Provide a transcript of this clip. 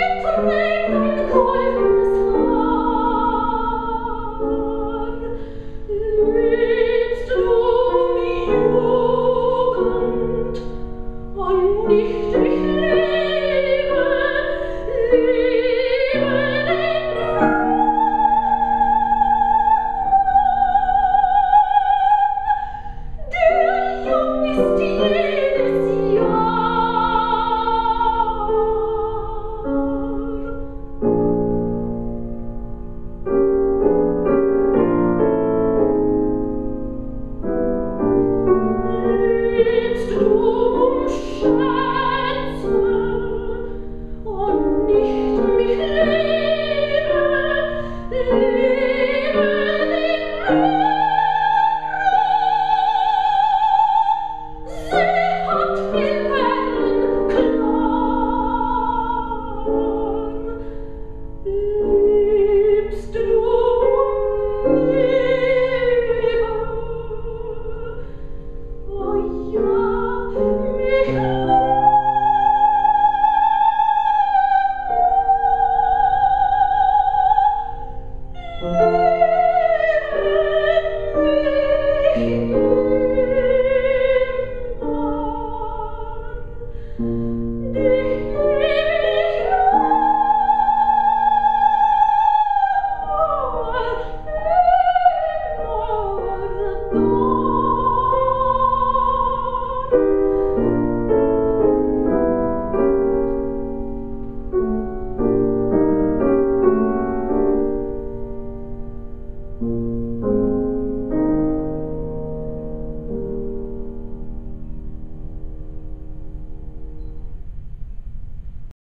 Victory!